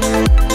Thank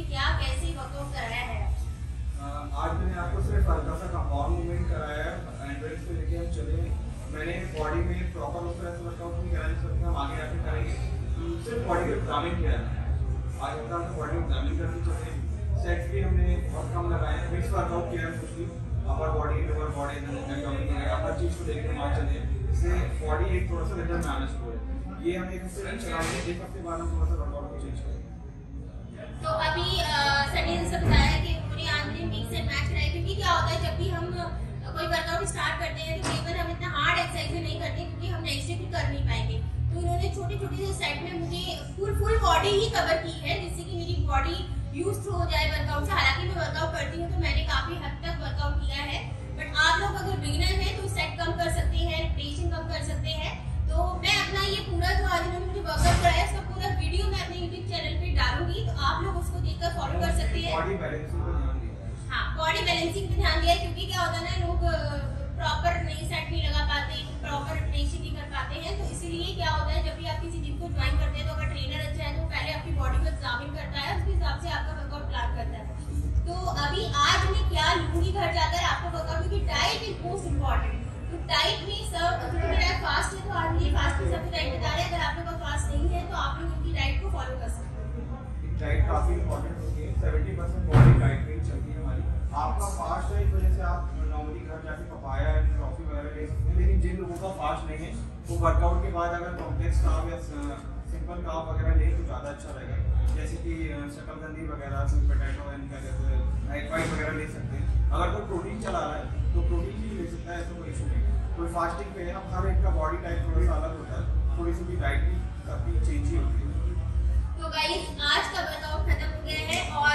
कि क्या कैसे वर्कआउट कराया है? आज मैंने आपको सिर्फ़ हल्का सा कंपाउंड मूवमेंट कराया है एंड्रेस से लेके हम चले। मैंने बॉडी में प्रॉपर उस तरह से वर्कआउट नहीं कराया, जिस हम आगे आके करेंगे। सिर्फ़ बॉडी को एग्जामिन किया है। आज हमने बॉडी एग्जामिन करके चले। सेट्स भी हमने बहुत कम लगाए मिक्स वर्कआउट किया है mostly upper body lower body हर चीज़ को देखते वहाँ चले। इससे बॉडी एक थोड़ा सा रिदम में आना शुरू है। ये हम एक हफ़्ते बाद हम थोड़ा सा वर्कआउट को चेंज करेंगे। तो अभी सनी ने बताया कि उन्होंने आंतरिक मिक्स एंड मैच कराया क्योंकि क्या होता है, जब भी हम कोई वर्कआउट स्टार्ट करते हैं तो कई बार हम इतना हार्ड एक्सरसाइज नहीं करते, क्योंकि हम नेक्स्ट डे फिर कर नहीं पाएँगे। तो इन्होंने छोटे छोटे से सेट में मुझे फुल फुल बॉडी ही कवर की है, जिससे कि मेरी बॉडी यूज़ हो जाए वर्कआउट से। हालाँकि मैं वर्कआउट करती हूँ तो मैंने काफ़ी हद तक वर्कआउट किया है। बट आप लोग अगर बिगिनर हैं तो सेट कम कर सकते हैं रिपीटेशन कम कर सकते हैं। तो मैं अपना ये पूरा जो आज इन्होंने मुझे वर्कआउट कराया उसका पूरा वीडियो मैं अपने यूट्यूब चैनल पे डालूँगी तो आप लोग उसको देखकर फॉलो कर सकते हैं। है। बॉडी बैलेंसिंग पे ध्यान दिया है, क्योंकि क्या होता है ना लोग प्रॉपर नहीं सेट नहीं लगा पाते प्रॉपर रिपीटेशन नहीं कर पाते हैं तो इसीलिए क्या होता है जब भी आप किसी जिम को ज्वाइन करते हैं तो अगर ट्रेनर अच्छा है तो पहले आपकी बॉडी को एग्जामिन करता है उसके हिसाब से आपका वर्कआउट प्लान करता है। तो अभी आज मैं क्या लूँगी घर जाकर आपको वर्कआउट क्योंकि diet is most important diet में फास्ट है तो मुझे फास्ट डाइट बता रहे हैं। अगर आप लोग का फास्ट नहीं है तो आप लोग उनकी डाइट को फॉलो कर सकते हैं। डाइट काफ़ी इंपॉर्टेंट होती है सेवेंटी परसेंट बॉडी डाइट में चलती है हमारी। आपका फास्ट है, इस वजह से आप नॉर्मली घर जाके पपाया कॉफ़ी वगैरह ले सकते हैं। लेकिन जिन लोगों का फास्ट नहीं है, वो वर्कआउट के बाद अगर कॉम्प्लेक्स कार्ब या सिंपल कार्ब वगैरह ले तो ज़्यादा अच्छा रहेगा। जैसे कि शकरकंदी वगैरह स्वीट पोटैटो एंड वगैरह ले सकते हैं। अगर कोई प्रोटीन चला रहा है तो प्रोटीन भी ले सकता है तो कोई इशू नहीं फास्टिंग पे है अब हर एक का बॉडी टाइप थोड़ा सा अलग होता है। थोड़ी सी भी डाइट भी काफ़ी चेंज ही होती है। तो गाइस आज का वर्कआउट खत्म हो गया है और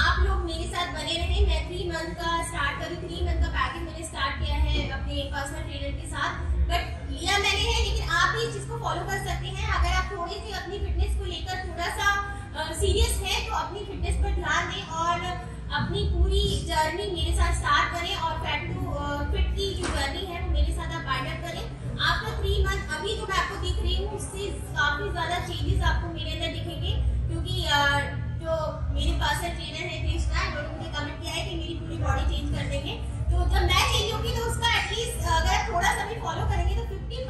आप लोग मेरे साथ बने रहे। मैं थ्री मंथ का स्टार्ट करूँ। थ्री मंथ का पैकेज मैंने स्टार्ट किया है अपने पर्सनल ट्रेनर के साथ। बट लिया मैंने है, लेकिन आप भी चीज़ को फॉलो कर सकते हैं। अगर आप थोड़ी सी अपनी फिटनेस को लेकर थोड़ा सा सीरियस है तो अपनी काफ़ी ज़्यादा चेंजेस आपको मेरे अंदर दिखेंगे, क्योंकि जो मेरे पास है ट्रेनर है कृष्णा उन्होंने मुझे कमेंट किया है कि मेरी पूरी बॉडी चेंज कर देंगे। तो जब मैं चेंज होगी तो उसका एटलीस्ट अगर थोड़ा सा भी फॉलो करेंगे तो फिफ्टी